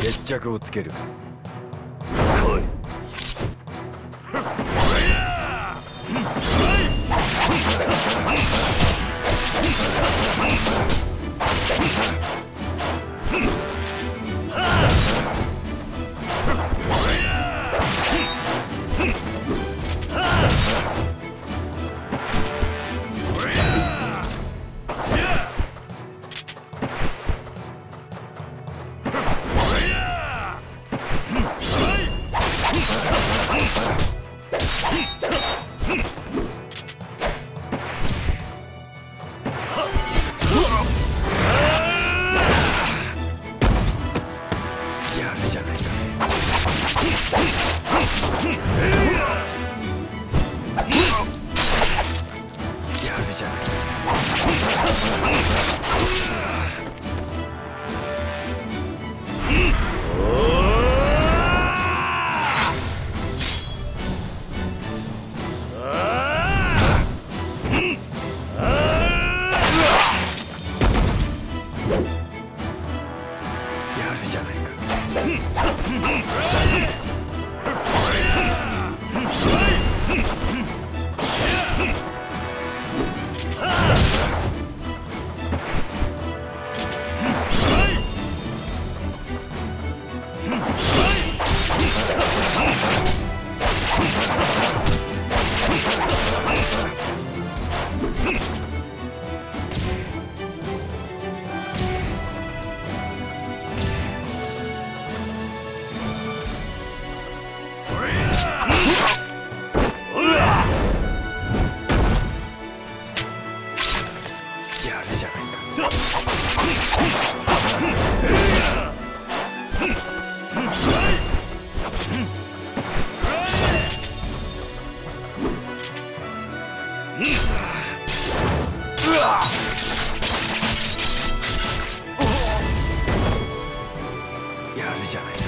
決着をつける。来い。るじゃないか。やるじゃないか。やるじゃないか